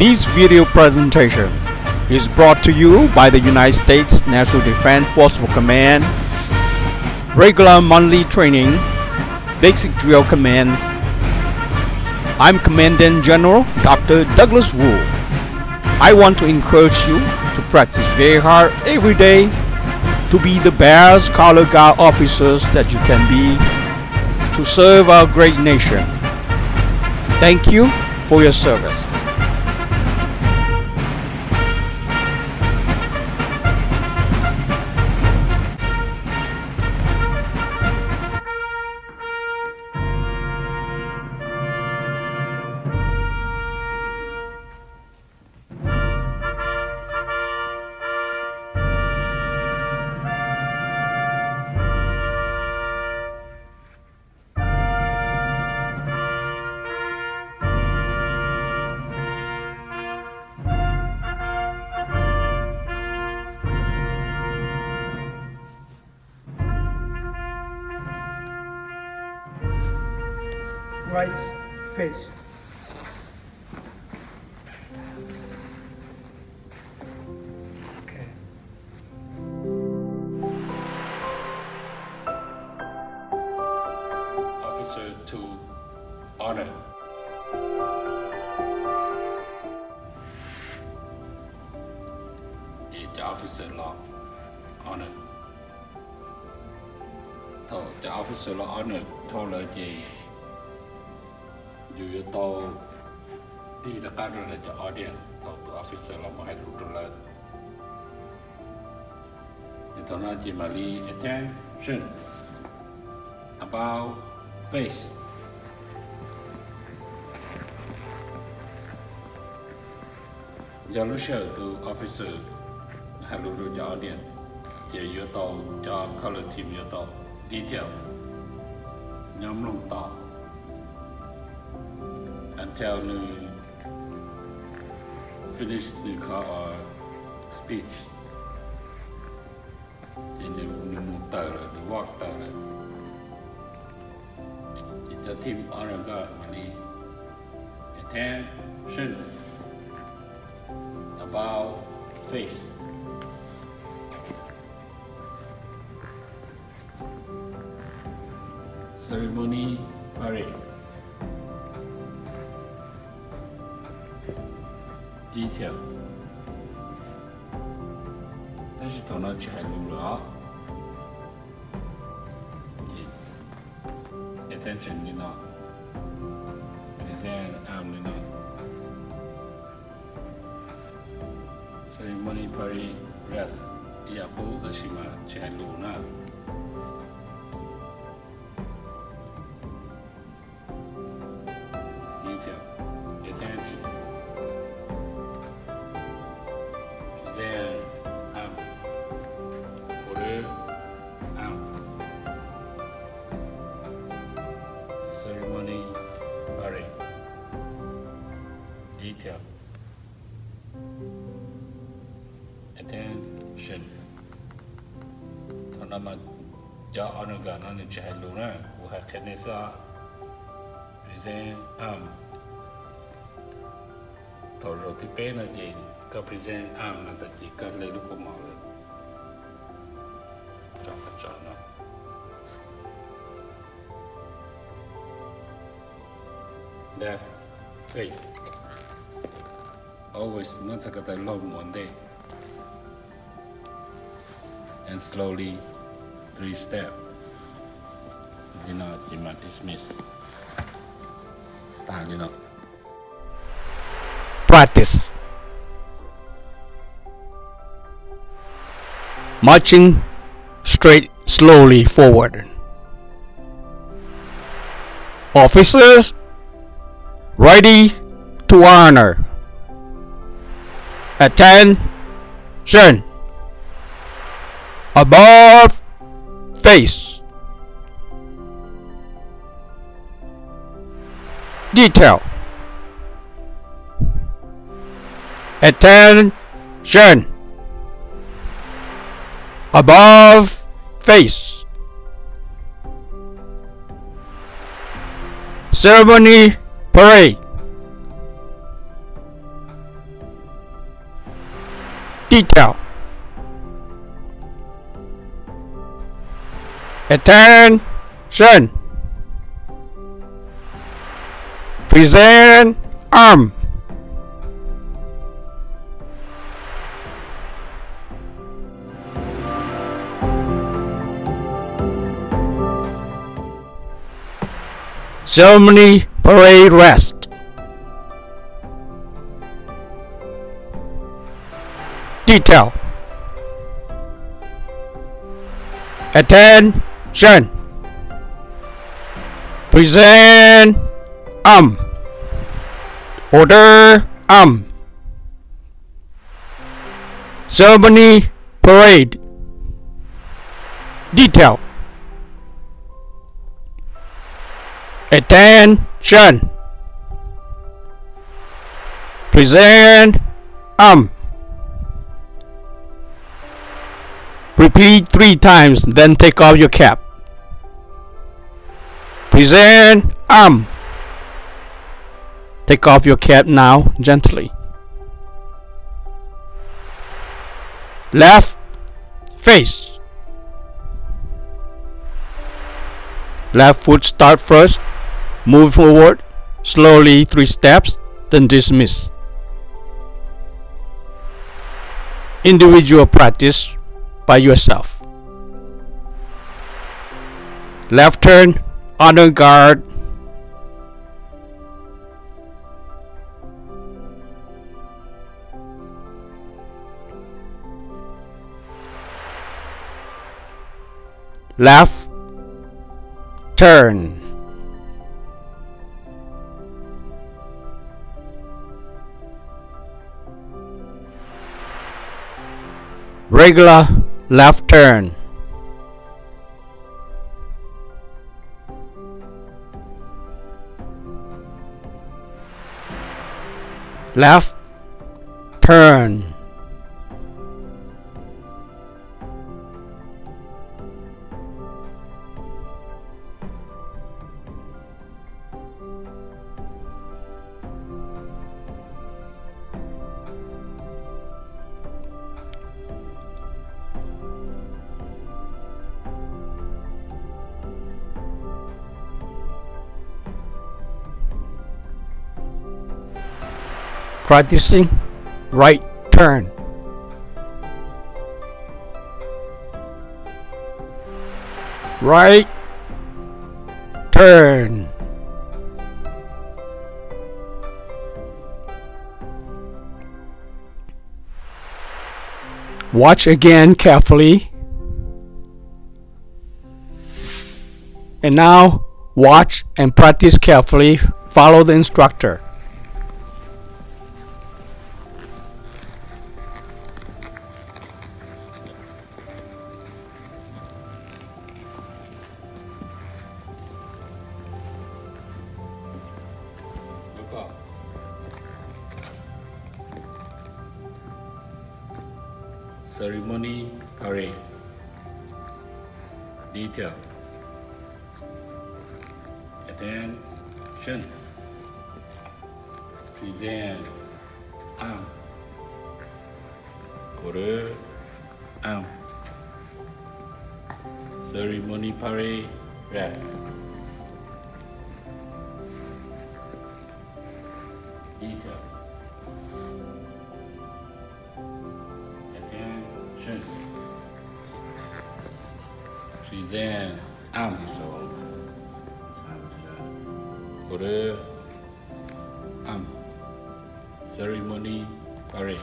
This video presentation is brought to you by the United States National Defense Forces Command, regular monthly training, basic drill commands. I'm Commandant General Dr. Douglas Vue. I want to encourage you to practice very hard every day to be the best color guard officers that you can be to serve our great nation. Thank you for your service. Right face. Thì Mali, attention. About face. Do lúc sợ từ officer hay lúc rồi cho audience chỉ yếu tố cho color team yếu tố detail nhóm lông tỏ until nu finish the car or speech. Thì nu nu mu tờ rồi nu walk tờ rồi thì team honor God mà đi attention about face ceremony parade detail t'en as Chalula. Attention, you know. Design, I'm you know. Ceremony party, rest. shima. Gashima, Luna. Arm thầu rồi thì bé là gì có present arm là tại chỉ có lấy lúc của mỏ rồi cho cái cho nó left face always once I got long one day and slowly three step you know you might dismiss ah you know Practice. Marching straight slowly forward. Officers ready to honor. Attention. About face. Detail. Attention. About face. Ceremony parade. Detail. Attention. Present arm. Ceremony parade rest. Detail. Attention. Present arm. Order arm. Ceremony parade. Detail. Attention. Present arm. Repeat three times, then take off your cap. Present arm. Take off your cap now, gently. Left face. Left foot start first. Move forward slowly three steps, then dismiss. Individual practice by yourself. Left turn, honor guard. Left turn. Regular left turn. Left turn. Practicing right turn. Right turn. Watch again carefully. And now watch and practice carefully. Follow the instructor. Ceremony parade. Detail. Attention. Present. Arm. Order arm. Ceremony parade. Rest. Detail order arm ceremony parade.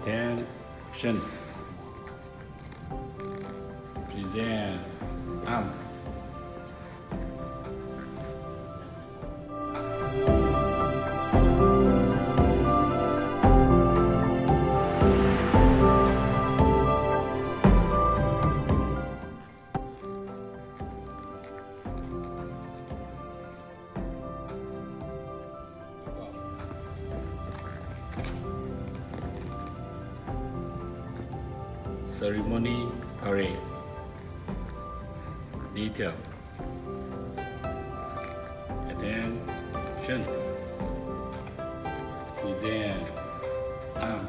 Attention ceremony parade. Detail. Attention. Present arm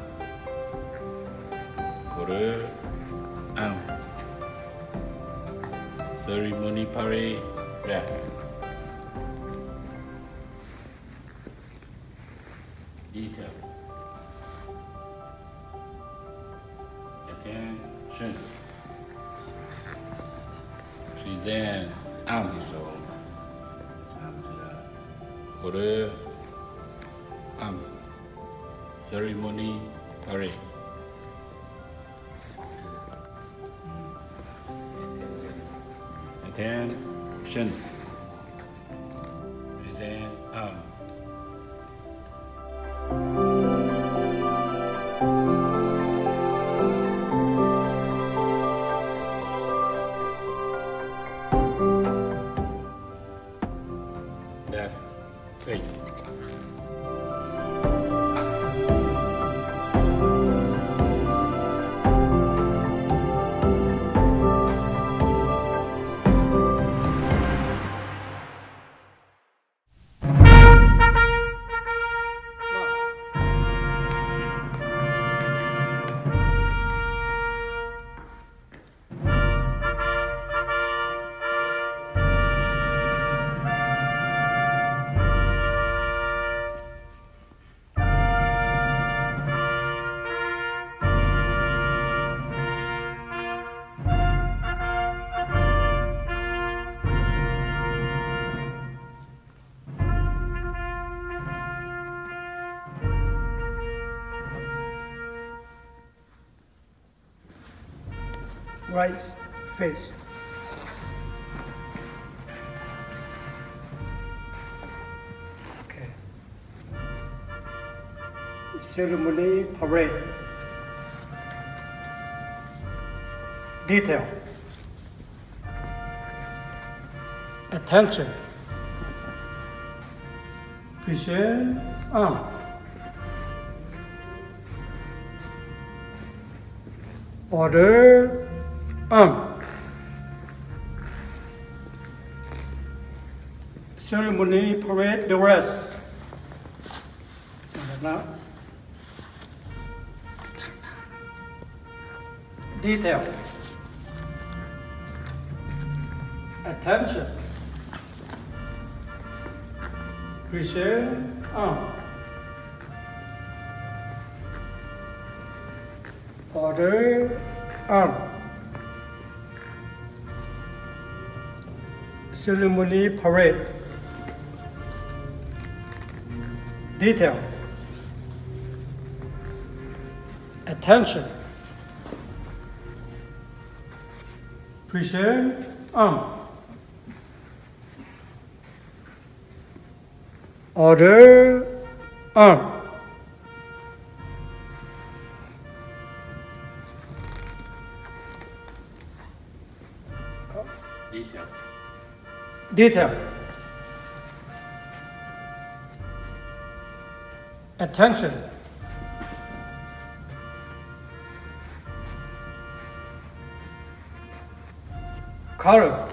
Order arm Ceremony parade. Rest Attention Present arm Order arm Ceremony parade Attention mm. Left face Right face. Okay. Ceremony parade. Detail. Attention. Present arm. Order arm. Ceremony parade the rest. Now. Detail. Attention. Present arm. Um, order arm. Ceremony parade. Detail. Attention. Present arm. Um. Order arm. Detail Detail. Attention. Color.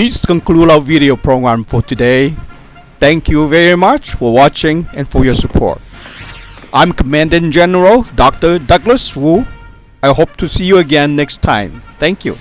This concludes our video program for today. Thank you very much for watching and for your support. I'm Commandant General Dr. Douglas Vue. I hope to see you again next time. Thank you.